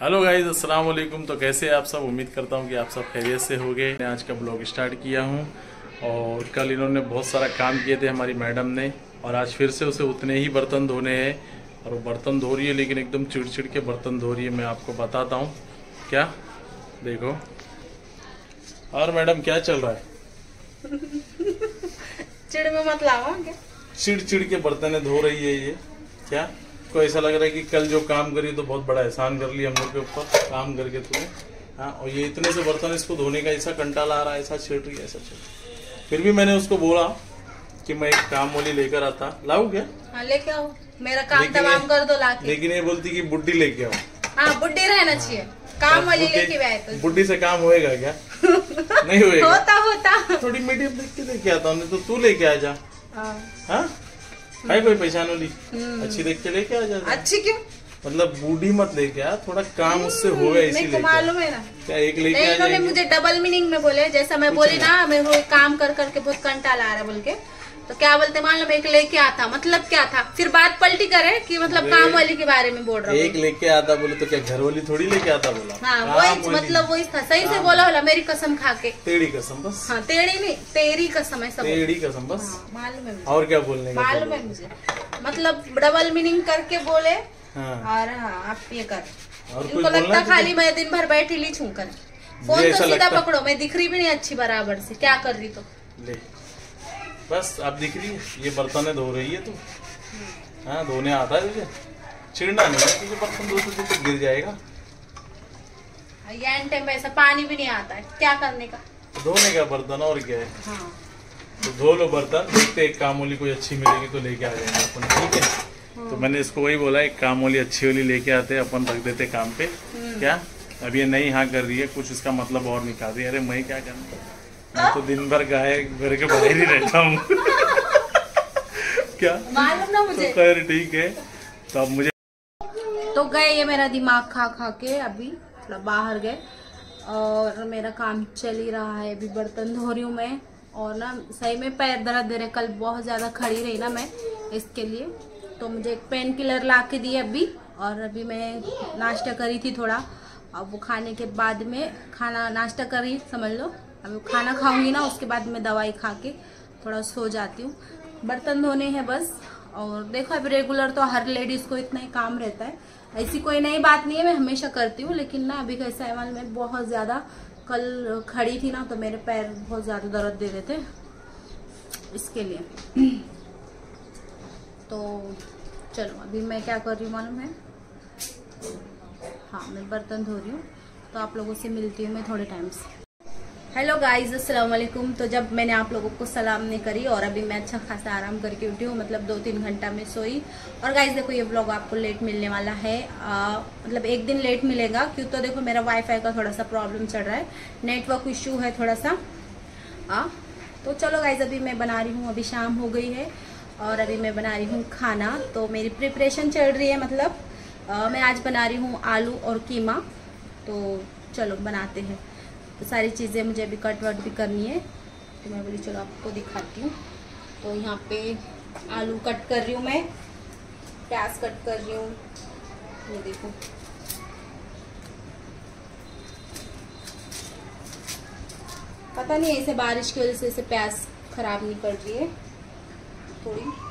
Hello guys अस्सलाम वालेकुम तो कैसे हैं आप सब? उम्मीद करता हूँ कि आप सब खैरियत से हो गए मैं आज का ब्लॉग स्टार्ट किया हूँ और कल इन्होंने बहुत सारा काम किए थे हमारी मैडम ने और आज फिर से उसे उतने ही बर्तन धोने हैं और वो बर्तन धो रही है लेकिन एकदम चिड़चिड़ के बर्तन धो रही है। मैं आपको बताता हूँ। क्या? देखो। और मैडम क्या चल रहा है? चिड़ में मत लाओ क्या चिड़ चिड़ के बर्तन धो रही है ये। क्या? को ऐसा लग रहा है कि कल जो काम करी तो बहुत बड़ा एहसान कर लिया हम लोग के ऊपर काम करके तूने हाँ और ये इतने से बर्तन इसको धोने का ऐसा कंटाल आ रहा है ऐसा छिड़ रही है ऐसा छिड़ फिर भी मैंने उसको बोला कि मैं एक काम वाली लेकर आता। लाऊ क्या? हाँ लेके आओ। मेरा काम लेकिन तमाम ये- कर दो लाके। लेकिन ये बोलती कि बुड्ढी लेके आओ। हाँ बुढ़ी रहना चाहिए। काम वाली बुड्ढी- लेके भी आए तो। बुड्ढी से काम होएगा क्या? नहीं होएगा। होता होता। थोड़ी मीडियम देख के लेके आता हूँ नहीं तो तू लेके आ जा। हाँ। हाँ? है कोई पहचान वाली? हम्म। अच्छी देख के लेके आ जा अच्छी क्यों? मतलब बूढ़ी मत लेके आ थोड़ा काम उससे हो गया इसी लेके मालूम है ना। क्या एक लेके आ इन्होंने मुझे डबल मीनिंग में बोले जैसा मैं बोली ना मेरे को काम कर करके बहुत कंटाल आ रहा है बोल के। तो क्या बोलते मालूम एक लेके आता मतलब क्या था? फिर बात पलटी करे कि मतलब काम वाली के बारे में बोल रहा एक लेके आता बोले तो क्या घर वाली थोड़ी लेके आता बोला? हाँ वही मतलब वही था सही से काम बोला मेरी कसम खा के तेरी कसम बस। हाँ तेरी नहीं तेरी कसम है सब तेरी कसम बस। हाँ, मालूम है और क्या बोलने मालूम है मुझे। मतलब डबल मीनिंग करके बोले। हाँ। और हाँ आप ये कर। इनको लगता खाली मैं दिन भर बैठी ली छू कर फ़ोन तो सीधा पकड़ो मैं दिख रही भी नहीं अच्छी बराबर से। क्या कर रही तो? ले। बस अब दिख रही है? ये बर्तन धो रही है तू। हाँ धोने आता है तुझे। चिड़ना नहीं है तुझे बर्तन धोते धोते गिर जाएगा। ये एंड टाइम ऐसा पानी भी नहीं आता है। क्या करने का? धोने का बर्तन और क्या है? हाँ। तो धो लो बर्तन देखते एक काम वाली कोई अच्छी मिलेगी तो लेके आ जाएँगे अपन ठीक है? तो मैंने इसको वही बोला एक काम वाली अच्छी वाली लेके आते अपन रख देते काम पे। क्या? अब ये नहीं हाँ कर रही है कुछ इसका मतलब और निकाल रही है। अरे मैं क्या करना मैं तो दिन भर गाय घर के बाहर ही रहता हूँ। क्या? मालूम ना तो मुझे खैर ठीक है। तो अब मुझे तो गए ये मेरा दिमाग खा खा के अभी थोड़ा बाहर गए। और मेरा काम चल ही रहा है अभी बर्तन धो रही हूँ मैं। और ना सही में पैर दर्द दे रहे कल बहुत ज़्यादा खड़ी रही ना मैं इसके लिए। तो मुझे एक पेन किलर ला के दिए अभी। और अभी मैं नाश्ता करी थी थोड़ा। अब वो खाने के बाद में खाना नाश्ता करी समझ लो। अब खाना खाऊँगी ना, उसके बाद मैं दवाई खा के थोड़ा सो जाती हूँ। बर्तन धोने हैं बस, और देखो अभी रेगुलर तो हर लेडीज़ को इतना ही काम रहता है। ऐसी कोई नई बात नहीं है, मैं हमेशा करती हूँ, लेकिन ना अभी कैसा है मालूम में बहुत ज़्यादा, कल खड़ी थी ना तो मेरे पैर बहुत ज़्यादा दर्द दे रहे थे, इसके लिए। तो चलो, अभी मैं क्या कर रही हूँ मालूम है? हाँ मैं बर्तन धो रही हूँ तो आप लोगों से मिलती हूँ मैं थोड़े टाइम से। हेलो गाइस अस्सलाम वालेकुम तो जब मैंने आप लोगों को सलाम नहीं करी और अभी मैं अच्छा खासा आराम करके उठी हूँ मतलब दो तीन घंटा में सोई। और गाइस देखो ये ब्लॉग आपको लेट मिलने वाला है। आ, मतलब एक दिन लेट मिलेगा क्यों तो देखो मेरा वाईफाई का थोड़ा सा प्रॉब्लम चल रहा है। नेटवर्क इशू है थोड़ा सा आ, तो चलो गाइज़ अभी मैं बना रही हूँ। अभी शाम हो गई है और अभी मैं बना रही हूँ खाना। तो मेरी प्रिपरेशन चल रही है मतलब आ, मैं आज बना रही हूँ आलू और कीमा। तो चलो बनाते हैं। तो सारी चीज़ें मुझे अभी कट वट भी करनी है। तो मैं बोली, चलो आपको दिखाती हूँ। तो यहाँ पे आलू कट कर रही हूँ मैं, प्याज कट कर रही हूँ। ये देखो। पता नहीं, ऐसे बारिश की वजह से ऐसे प्याज खराब नहीं कर रही है। थोड़ी।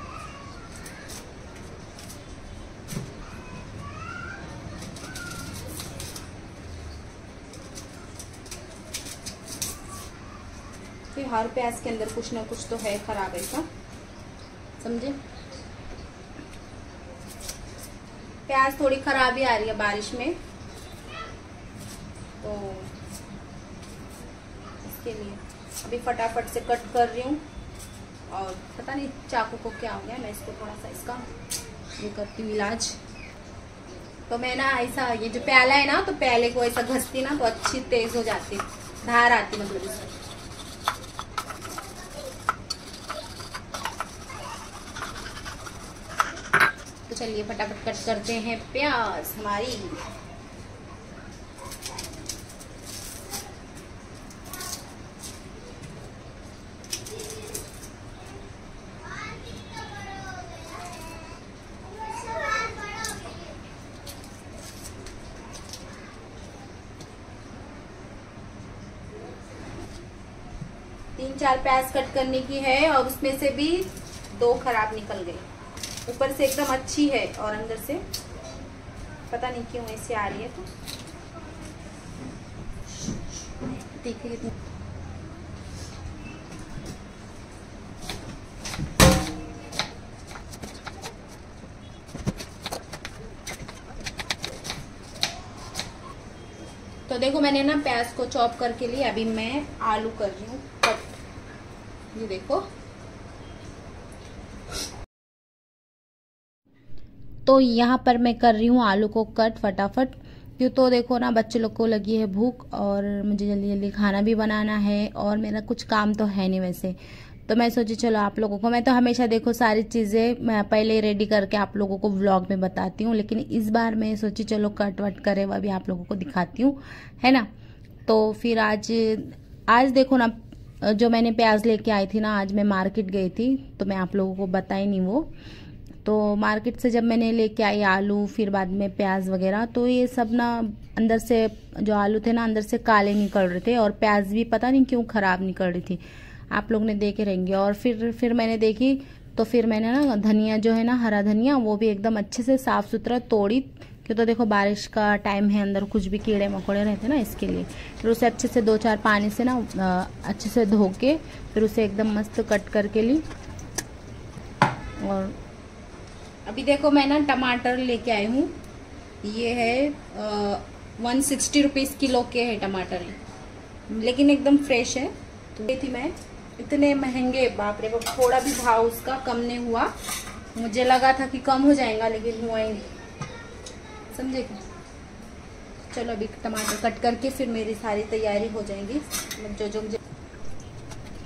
फिर हर प्याज के अंदर कुछ ना कुछ तो है खराब ऐसा। समझे? प्याज थोड़ी खराबी आ रही है बारिश में। तो इसके लिए अभी फटाफट से कट कर रही हूँ। और पता नहीं चाकू को क्या हो गया, मैं इसको थोड़ा सा इसका ये करती हूँ इलाज। तो मैं ना ऐसा, ये जो प्याला है ना तो प्याले को ऐसा घसती ना तो अच्छी तेज हो जाती धार आती मतलब इसमें चलिए फटाफट कट करते हैं। प्याज, हमारी। तीन चार प्याज कट करने की है और उसमें से भी दो खराब निकल गई ऊपर से एकदम अच्छी है और अंदर से पता नहीं क्यों ऐसे आ रही है तो। तो देखो मैंने ना प्याज को चॉप करके लिए अभी मैं आलू कर रही हूँ ये देखो। तो यहाँ पर मैं कर रही हूँ आलू को कट फटाफट। क्यों तो देखो ना, बच्चे लोग को लगी है भूख और मुझे जल्दी जल्दी खाना भी बनाना है और मेरा कुछ काम तो है नहीं वैसे। तो मैं सोची चलो आप लोगों को, मैं तो हमेशा देखो सारी चीज़ें, मैं पहले रेडी करके आप लोगों को व्लॉग में बताती हूँ, लेकिन इस बार मैं सोची चलो कट वट करे वह भी आप लोगों को दिखाती हूँ, है ना? तो फिर आज आज देखो ना, जो मैंने प्याज लेके आई थी ना, आज मैं मार्केट गई थी तो मैं आप लोगों को बताई नहीं वो। तो मार्केट से जब मैंने लेके आई आलू, फिर बाद में प्याज वगैरह तो ये सब ना अंदर से, जो आलू थे ना, अंदर से काले निकल रहे थे और प्याज भी पता नहीं क्यों खराब निकल रही थी। आप लोग ने देखे रहेंगे। और फिर फिर मैंने देखी तो फिर मैंने ना धनिया जो है ना, हरा धनिया, वो भी एकदम अच्छे से साफ़ सुथरा तोड़ी। क्यों तो देखो, बारिश का टाइम है, अंदर कुछ भी कीड़े मकोड़े रहते हैं ना इसके लिए। फिर उसे अच्छे से दो चार पानी से ना अच्छे से धो के फिर उसे एकदम मस्त कट करके ली। और अभी देखो मैं ना टमाटर लेके आई हूँ। ये है वन सिक्सटी रुपीज़ किलो के है टमाटर। लेकिन एकदम फ्रेश है। तो ये थी मैं। इतने महँगे, बाप रे बाप, थोड़ा भी भाव उसका कम नहीं हुआ। मुझे लगा था कि कम हो जाएगा, लेकिन हुआ ही नहीं। समझे चलो अभी टमाटर कट करके फिर मेरी सारी तैयारी हो जाएगी। जो जो मुझे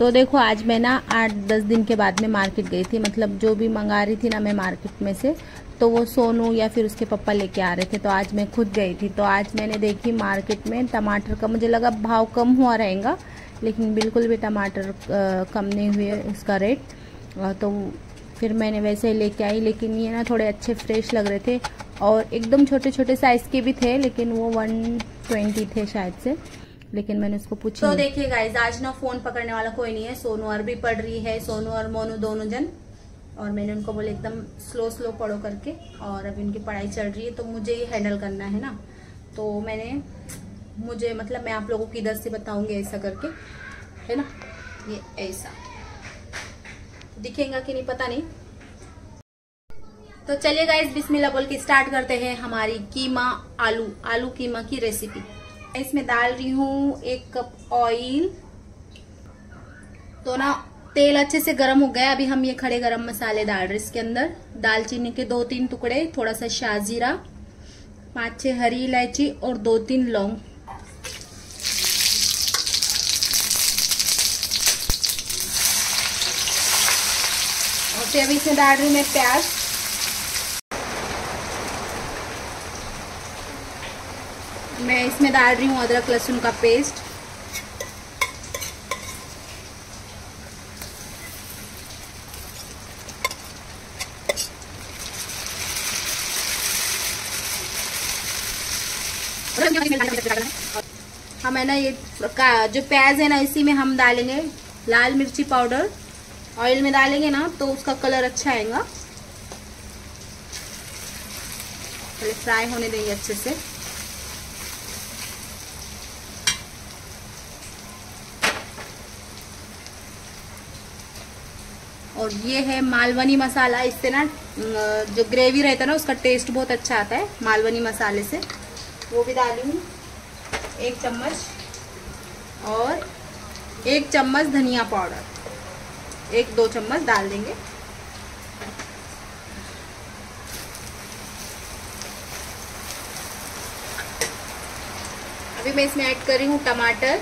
तो देखो, आज मैं ना आठ दस दिन के बाद में मार्केट गई थी। मतलब जो भी मंगा रही थी ना मैं मार्केट में से तो वो सोनू या फिर उसके पापा लेके आ रहे थे। तो आज मैं खुद गई थी। तो आज मैंने देखी मार्केट में टमाटर का, मुझे लगा भाव कम हुआ रहेगा, लेकिन बिल्कुल भी टमाटर कम नहीं हुए उसका रेट तो फिर मैंने वैसे लेके आई, लेकिन ये ना थोड़े अच्छे फ्रेश लग रहे थे। और एकदम छोटे छोटे साइज़ के भी थे, लेकिन वो वन ट्वेंटी थे शायद से। लेकिन मैंने उसको पूछा तो देखिए गाइज़ आज ना फ़ोन पकड़ने वाला कोई नहीं है। सोनू और भी पढ़ रही है सोनू और मोनू दोनों जन। और मैंने उनको बोले एकदम स्लो स्लो पढ़ो करके। और अभी उनकी पढ़ाई चल रही है तो मुझे ये हैंडल करना है ना। तो मैंने मुझे मतलब मैं आप लोगों की इधर से बताऊँगी ऐसा करके। है ना? ये ऐसा। दिखेगा कि नहीं पता नहीं। तो चलिए गाइस बिस्मिल्लाह बोल के स्टार्ट करते हैं हमारी कीमा आलू आलू कीमा की रेसिपी इसमें डाल रही हूँ एक कप ऑयल तो ना, तेल अच्छे से गर्म हो गया अभी हम ये खड़े गरम मसाले डाल रहे हैं इसके अंदर। दालचीनी के दो तीन टुकड़े, थोड़ा सा शाजीरा, पाँच छह हरी इलायची और दो तीन लौंग। और फिर अभी इसमें डाल रही हूँ मैं प्याज। मैं इसमें डाल रही हूँ अदरक लहसुन का पेस्ट। हम है। ना ये जो प्याज है ना, इसी में हम डालेंगे लाल मिर्ची पाउडर। ऑयल में डालेंगे ना तो उसका कलर अच्छा आएगा। पहले फ्राई होने देंगे अच्छे से। और ये है मालवनी मसाला, इससे ना जो ग्रेवी रहता है ना, उसका टेस्ट बहुत अच्छा आता है, मालवनी मसाले से। वो भी डालूँगी एक चम्मच, और एक चम्मच धनिया पाउडर। एक, दो चम्मच डाल देंगे। अभी मैं इसमें ऐड कर रही हूँ टमाटर।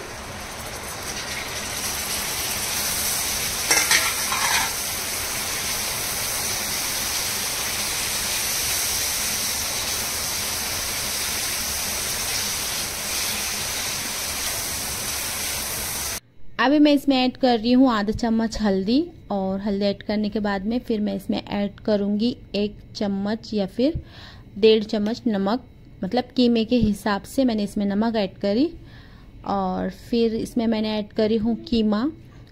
अभी मैं इसमें ऐड कर रही हूँ आधा चम्मच हल्दी और हल्दी ऐड करने के बाद में फिर मैं इसमें ऐड करूँगी एक चम्मच या फिर डेढ़ चम्मच नमक मतलब कीमे के हिसाब से मैंने इसमें नमक ऐड करी और फिर इसमें मैंने ऐड करी हूँ कीमा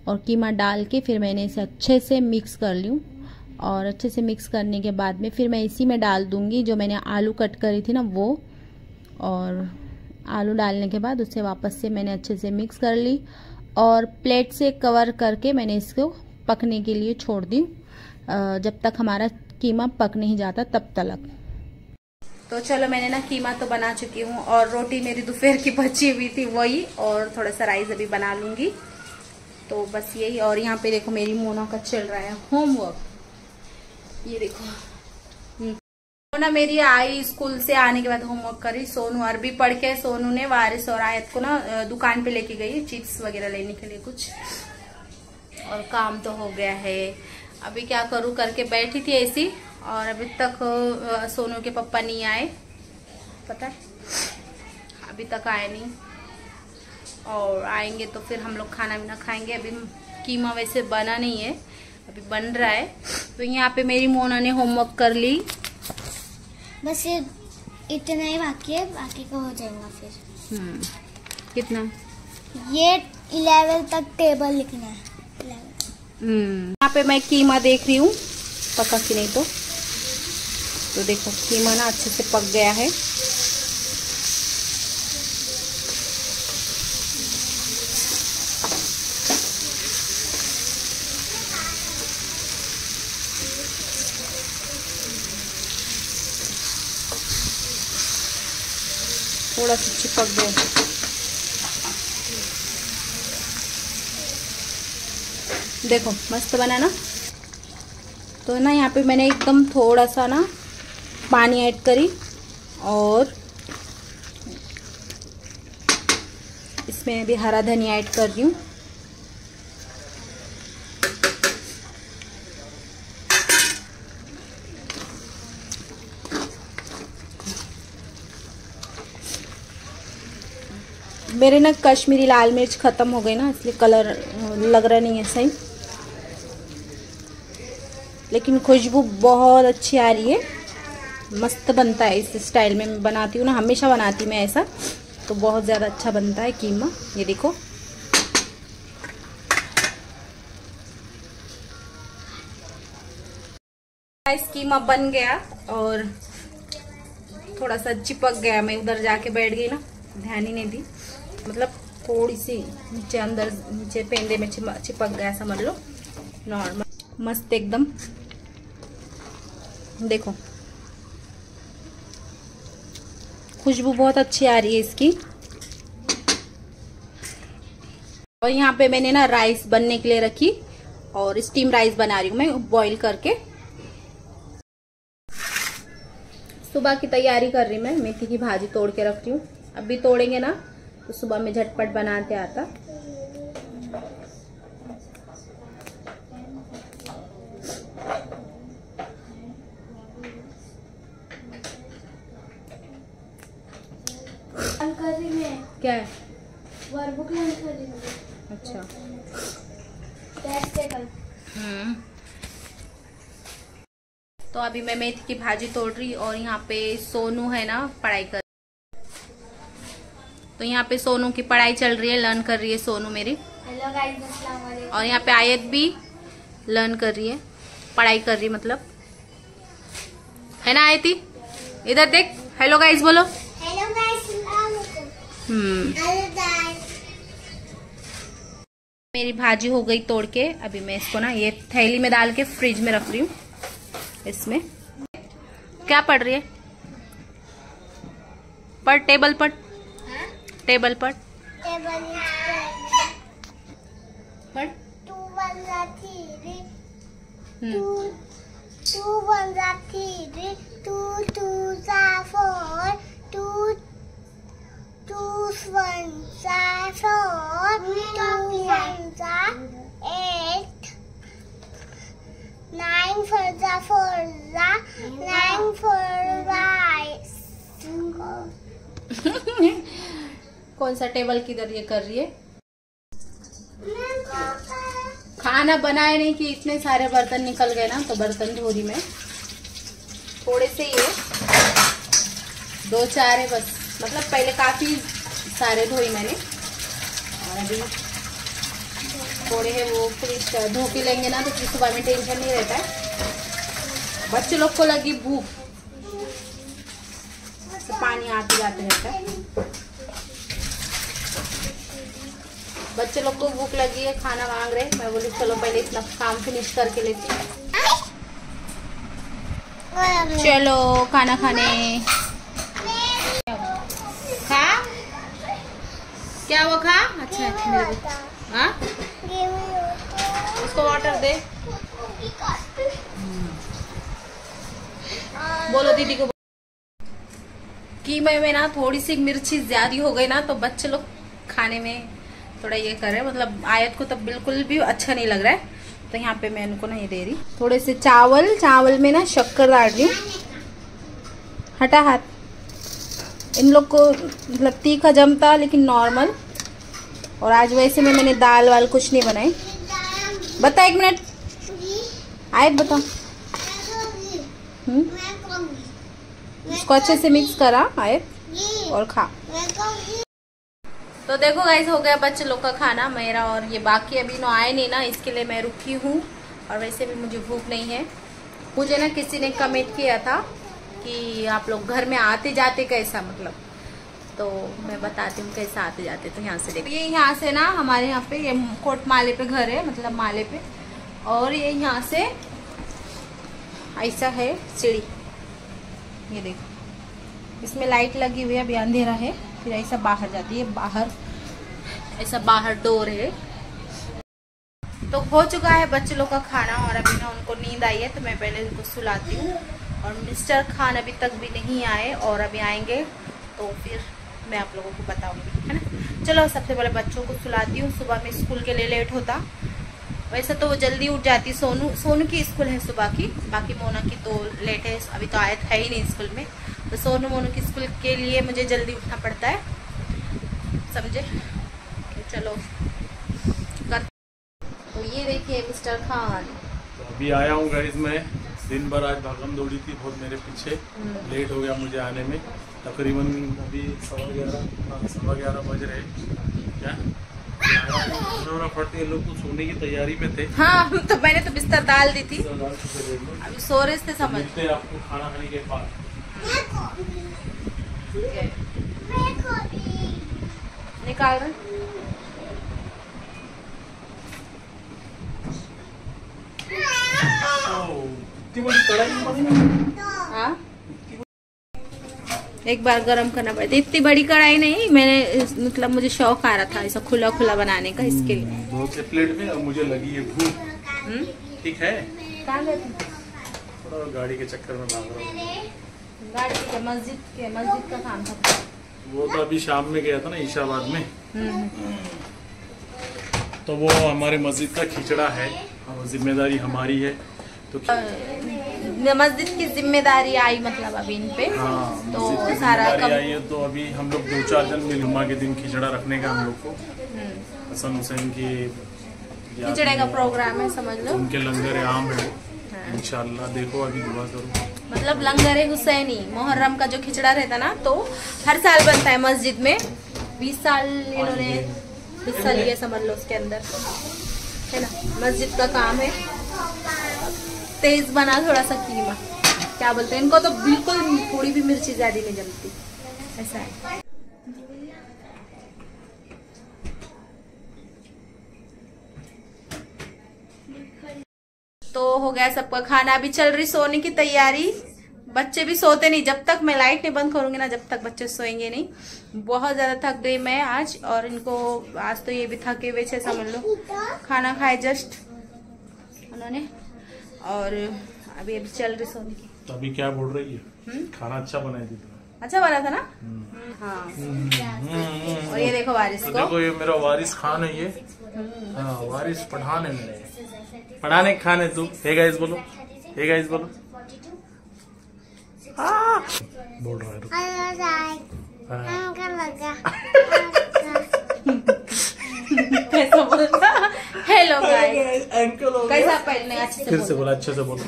और कीमा डाल के फिर मैंने इसे अच्छे से मिक्स कर लूँ और अच्छे से मिक्स करने के बाद में फिर मैं इसी में डाल दूँगी जो मैंने आलू कट करी थी ना वो और आलू डालने के बाद उसे वापस से मैंने अच्छे से मिक्स कर ली और प्लेट से कवर करके मैंने इसको पकने के लिए छोड़ दी। जब तक हमारा कीमा पक नहीं जाता, तब तक तो चलो, मैंने ना कीमा तो बना चुकी हूँ और रोटी मेरी दोपहर की बची हुई थी वही, और थोड़ा सा राइस अभी बना लूँगी। तो बस यही, और यहाँ पे देखो मेरी मोना का चल रहा है होमवर्क। ये देखो। मोना मेरी आई स्कूल से आने के बाद होमवर्क करी। सोनू अरबी पढ़ के सोनू ने वारिस और आयत को ना दुकान पे लेके गई, चिप्स वगैरह लेने के लिए कुछ। और काम तो हो गया है। अभी क्या करूँ, करके बैठी थी ऐसी। और अभी तक सोनू के पापा नहीं आए। पता? अभी तक आए नहीं। और आएँगे तो फिर हम लोग खाना भी ना खाएँगे। अभी कीमा वैसे बना नहीं है, अभी बन रहा है। तो यहाँ पे मेरी मोना ने होमवर्क कर ली। बस ये इतना ही बाकी है बाकी का हो जाएगा फिर। हम्म कितना? ये इलेवन तक टेबल लिखना है हम्म। यहाँ पे मैं कीमा देख रही हूँ पका कि नहीं तो। तो देखो कीमा ना अच्छे से पक गया है। थोड़ा सा चिपक गए देखो, मस्त बना ना? तो ना यहाँ पे मैंने एकदम थोड़ा सा ना पानी ऐड करी और इसमें भी हरा धनिया ऐड कर रही हूँ। मेरे ना कश्मीरी लाल मिर्च ख़त्म हो गई ना, इसलिए कलर लग रहा नहीं है सही। लेकिन खुशबू बहुत अच्छी आ रही है। मस्त बनता है इस स्टाइल में मैं बनाती हूँ ना, हमेशा बनाती मैं ऐसा। तो बहुत ज़्यादा अच्छा बनता है कीमा, ये देखो। इस कीमा बन गया और थोड़ा सा चिपक गया। मैं उधर जाके बैठ गई ना, ध्यान ही नहीं दी। मतलब थोड़ी सी नीचे अंदर, नीचे पेंदे में चिपक गया समझ लो। नॉर्मल मस्त एकदम। देखो। खुशबू बहुत अच्छी आ रही है इसकी। और यहाँ पे मैंने ना राइस बनने के लिए रखी और स्टीम राइस बना रही हूँ मैं बॉईल करके। सुबह की तैयारी कर रही मैं, मेथी की भाजी तोड़ के रख रही हूँ। अभी तोड़ेंगे ना तो सुबह में झटपट बनाते आता। क्या है? अच्छा। हम्म। तो अभी मैं मेथी की भाजी तोड़ रही और यहाँ पे सोनू है ना पढ़ाई कर तो यहाँ पे सोनू की पढ़ाई चल रही है लर्न कर रही है सोनू मेरी। हेलो गाइस और यहाँ पे आयत भी लर्न कर रही है पढ़ाई कर रही है मतलब। है ना आयती? इधर देख। हेलो गाइस बोलो। Hello guys hmm. मेरी भाजी हो गई तोड़ के अभी मैं इसको ना ये थैली में डाल के फ्रिज में रख रही हूँ इसमें। क्या पढ़ रही है? पढ़ टेबल पढ़ टेबल पर? पढ़ two one three hmm, two two one three two two four two two one four two one eight. Nine four four जा नाइन फोर कौन सा टेबल किधर ये कर रही है? खाना बनाए नहीं कि इतने सारे बर्तन निकल गए ना तो बर्तन धो रही मैं। थोड़े से है दो चार है बस। मतलब पहले काफ़ी सारे धोई मैंने। और अभी थोड़े है वो फिर धो के लेंगे ना तो फिर सुबह में टेंशन नहीं रहता है। बच्चे लोग को लगी भूख। तो पानी आते जाते रहता है। बच्चे लोग को भूख लगी है, खाना मांग रहे मैं बोली, चलो पहले इतना काम फिनिश करके लेती हूँ। चलो, खाना खाने। खा? क्या वो खा? अच्छा हाँ? उसको वाटर दे। बोलो दीदी को। कीमे में ना थोड़ी सी मिर्ची ज़्यादा हो गई ना तो बच्चे लोग खाने में थोड़ा ये कर रहे हैं मतलब आयत को तो बिल्कुल भी अच्छा नहीं लग रहा है तो यहाँ पे मैं उनको नहीं दे रही। थोड़े से चावल चावल में ना शक्कर डाल रही हूँ। हटा हाथ। इन लोग को मतलब तीखा जमता लेकिन नॉर्मल और आज वैसे में मैंने दाल वाल कुछ नहीं बनाई। बता एक मिनट। आयत बताओ। हम्म। इसको अच्छे से मिक्स करा आयत। और खा। तो देखो गाइस हो गया बच्चे लोग का खाना, मेरा और ये बाकी अभी नो आए नहीं ना, इसके लिए मैं रुकी हूँ। और वैसे भी मुझे भूख नहीं है। मुझे ना किसी ने कमेंट किया था कि आप लोग घर में आते जाते कैसा मतलब। तो मैं बताती हूँ कैसे आते जाते तो यहाँ से देखो। ये यहाँ से ना हमारे यहाँ पे ये कोट माले पे घर है मतलब माले पे। और ये यहाँ से ऐसा है सीढ़ी। ये देखो। इसमें लाइट लगी हुई है, अभी अंधेरा है। फिर ऐसा बाहर जाती है, बाहर। ऐसा बाहर डोर है। तो हो चुका है बच्चे लोग का खाना और अभी ना उनको नींद आई है तो मैं पहले उनको सुलाती हूँ। और मिस्टर खान अभी तक भी नहीं आए और अभी आएँगे तो फिर मैं आप लोगों को बताऊँगी, है ना? चलो, सबसे पहले बच्चों को सुलाती हूँ। सुबह में स्कूल के लिए लेट होता। वैसे तो वो जल्दी उठ जाती, सोनू सोनू की स्कूल है सुबह की, बाकी मोना की तो लेट है, अभी तो आयत है ही नहीं स्कूल में। तो सोनू मोनू की स्कूल के लिए मुझे जल्दी उठना पड़ता है। समझे? तो चलो। कर तो ये देखिए मिस्टर खान। तो अभी आया हूँ गाइज़ मैं। दिन भर आज भागम दौड़ी थी बहुत मेरे पीछे। लेट हो गया मुझे आने में। तकरीबन अभी सवा ग्यारह हाँ, सवा ग्यारह बज रहे क्या? फटते लोग तो सोने की तैयारी में थे। हाँ तो मैंने तो बिस्तर डाल दी थी। अभी सो रहे थे समझ। आपको खाना खाने के बाद। निकाल रहे हाँ। एक बार गरम करना पड़ता इतनी बड़ी कढ़ाई नहीं मैंने मतलब मुझे शौक आ रहा था ऐसा खुला खुला बनाने का इसके लिए। दो से प्लेट में और मुझे लगी है भूख। हम्म? ठीक है? गाड़ी के चक्कर में भाग रहा हूँ। गाड़ी के मस्जिद के मस्जिद का काम था। वो तो अभी शाम में गया था ना ईशाबाद में। हम्म। तो वो हमारे मस्जिद का खिचड़ा है और ज़िम्मेदारी हमारी है। तो मस्जिद की ज़िम्मेदारी आई मतलब अभी इन पे। हाँ तो सारा कम- आई है तो अभी हम लोग दो चार जन मिल जुम्मा के दिन खिचड़ा रखने का हम लोग को। हम्म। हसन हुसैन की खिचड़े का प्रोग्राम है समझ लो। उनके लंगर आम है। हाँ। इंशाल्लाह देखो अभी दुआ करो। मतलब लंगर हुसैनी मुहर्रम का जो खिचड़ा रहता ना तो हर साल बनता है मस्जिद में। बीस साल इन्होंने हिस्सा लिया समझ लो उसके अंदर। है ना? मस्जिद का काम है। तेज बना थोड़ा सा कीमा। क्या बोलते हैं? इनको तो बिल्कुल थोड़ी भी मिर्ची ज़्यादा नहीं जमती। ऐसा है। तो हो गया सबका खाना। अभी चल रही सोने की तैयारी। बच्चे भी सोते नहीं। जब तक मैं लाइट नहीं बंद करूँगी ना जब तक बच्चे सोएँगे नहीं। बहुत ज़्यादा थक गई मैं आज और इनको आज तो ये भी थके हुए छे समझ लो। खाना खाए जस्ट उन्होंने। और अभी अभी चल रही सोने की। तो अभी क्या बोल रही है? हम्म? खाना अच्छा बनाई थी अच्छा बना था ना? हाँ। हम्म, और ये देखो बारिश तो को। देखो ये मेरा वारिस खान है ये। हाँ वारिस पठान है मेरे। पढ़ाने खाने है तू हे गाइस बोलो। हे गाइस बोलो। हाँ। बोल रहा है हेलो गाइस अंकल हो गया। कैसा पहनने अच्छे से फिर से बोला अच्छे से बोलो।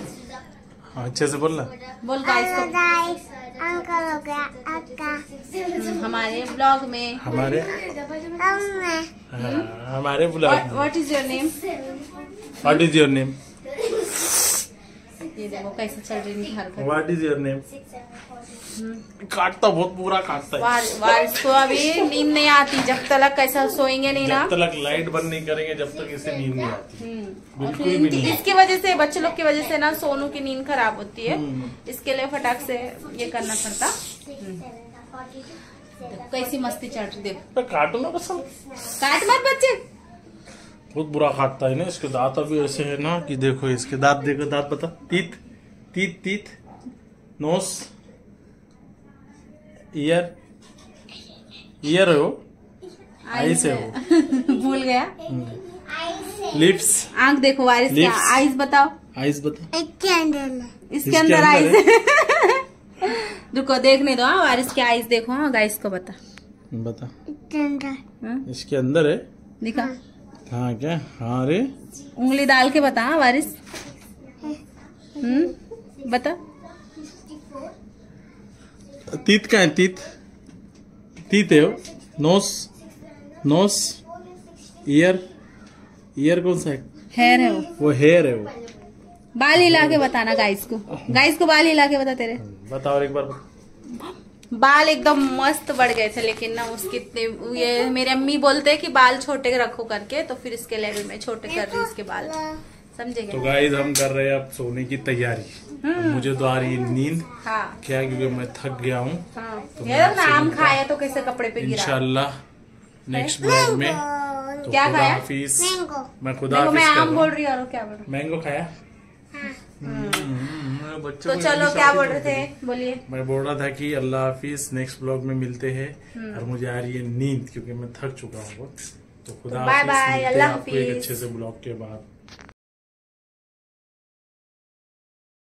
अच्छे से बोलना। बोल गाइस को। गाइस अंकल हो गया अक्का हमारे ब्लॉग में। हमारे हाँ, हमारे blog what is your name what is your name ये देखो कैसे चल रही है हरकत। व्हाट इज़ योर नेम काटता बहुत बुरा काटता है। वार, वारिस को अभी नींद नहीं आती। जब तक कैसा सोएँगे नहीं ना जब तक लाइट बंद नहीं करेंगे जब तक इसे नींद नहीं आती। हम्म, बिल्कुल भी नहीं। इसकी वजह से बच्चे लोग की वजह से ना सोनू की नींद खराब होती है। हम्म। इसके लिए फटाक से ये करना पड़ता। कैसी मस्ती चढ़ देखो तो काटो ना बस काट मत बच्चे। बहुत बुरा काटता है ना इसके दांत अभी ऐसे है ना कि देखो इसके दांत देखो दांत बता तीत तीत तीत नोस ईयर ईयर है वो। आइस है वो। भूल गया। लिप्स आँख देखो वारिस क्या? Lips. आइस बताओ। आइस बताओ। एक कैंडल इसके इसके अंदर अंदर आइस रुको देखने दो हाँ वारिस के आइस देखो हाँ गाइस को बता। बता। हाँ, इसके अंदर है। दिखा। हाँ क्या? हाँ रे। उंगली डाल के बता वारिस। हम्म बता। तीत का है तीत। तीत है वो। नोस। नोस। ईयर। ईयर कौन सा है? हेयर है वो। वो हेयर है वो। बाल हिला के बताना गाइस को। गाइस को बाल हिला के बता तेरे। बताओ एक बार बता। बाल एकदम मस्त बढ़ गए थे लेकिन ना उसके इतने ये मेरे अम्मी बोलते हैं कि बाल छोटे रखो करके तो फिर इसके लेवल में छोटे कर रही हूँ इसके बाल। समझे तो गाइस हम कर रहे हैं अब सोने की तैयारी। मुझे तो आ रही है नींद। हाँ। क्या क्योंकि मैं थक गया हूँ। हाँ। तो ये मैं देखो ना आपसे आम मिलता खाया तो कैसे कपड़े पे गिरा? इंशाल्लाह नेक्स्ट ब्लॉग में। तो क्या खाया? मैं खुदा मैं आम बोल रही हूँ बोल रही हूँ? मैंगो खाया? हम्म, बच्चों तो चलो क्या बोल रहे थे? बोलिए। मैं बोल रहा था कि अल्लाह हाफिज नेक्स्ट ब्लॉग में मिलते हैं। हम्म। और मुझे आ रही है नींद क्योंकि मैं थक चुका हूँ तो खुदा बाय बाय, अल्लाह हाफिज। अच्छे से ब्लॉग के बाद।